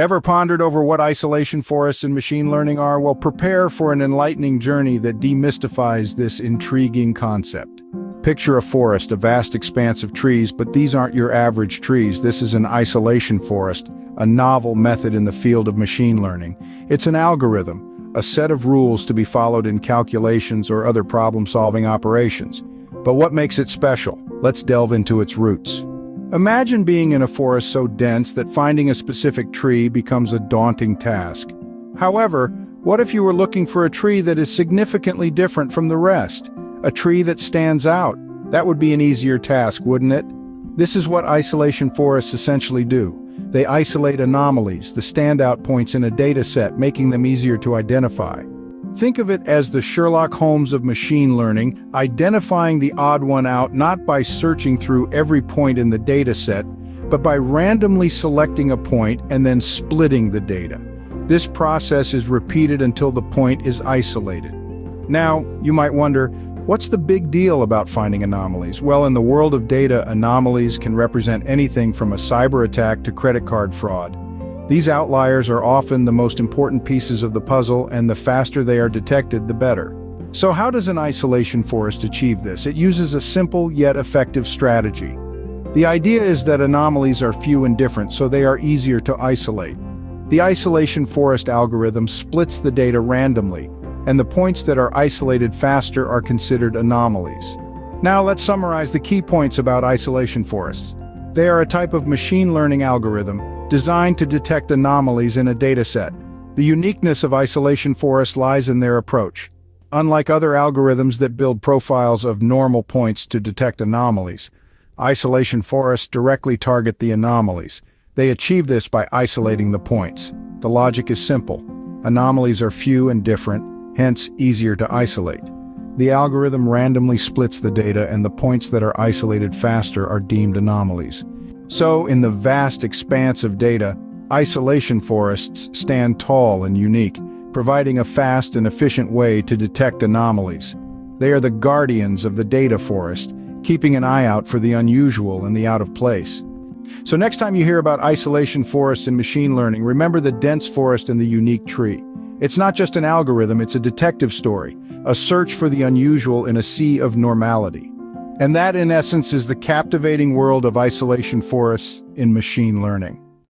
Ever pondered over what isolation forests and machine learning are? Well, prepare for an enlightening journey that demystifies this intriguing concept. Picture a forest, a vast expanse of trees, but these aren't your average trees. This is an isolation forest, a novel method in the field of machine learning. It's an algorithm, a set of rules to be followed in calculations or other problem-solving operations. But what makes it special? Let's delve into its roots. Imagine being in a forest so dense that finding a specific tree becomes a daunting task. However, what if you were looking for a tree that is significantly different from the rest? A tree that stands out? That would be an easier task, wouldn't it? This is what isolation forests essentially do. They isolate anomalies, the standout points in a data set, making them easier to identify. Think of it as the Sherlock Holmes of machine learning, identifying the odd one out not by searching through every point in the dataset, but by randomly selecting a point and then splitting the data. This process is repeated until the point is isolated. Now, you might wonder, what's the big deal about finding anomalies? Well, in the world of data, anomalies can represent anything from a cyber attack to credit card fraud. These outliers are often the most important pieces of the puzzle and the faster they are detected, the better. So how does an isolation forest achieve this? It uses a simple yet effective strategy. The idea is that anomalies are few and different, so they are easier to isolate. The isolation forest algorithm splits the data randomly, and the points that are isolated faster are considered anomalies. Now let's summarize the key points about isolation forests. They are a type of machine learning algorithm designed to detect anomalies in a dataset. The uniqueness of isolation forests lies in their approach. Unlike other algorithms that build profiles of normal points to detect anomalies, isolation forests directly target the anomalies. They achieve this by isolating the points. The logic is simple. Anomalies are few and different, hence easier to isolate. The algorithm randomly splits the data and the points that are isolated faster are deemed anomalies. So, in the vast expanse of data, isolation forests stand tall and unique, providing a fast and efficient way to detect anomalies. They are the guardians of the data forest, keeping an eye out for the unusual and the out of place. So next time you hear about isolation forests and machine learning, remember the dense forest and the unique tree. It's not just an algorithm, it's a detective story, a search for the unusual in a sea of normality. And that, in essence, is the captivating world of isolation forests in machine learning.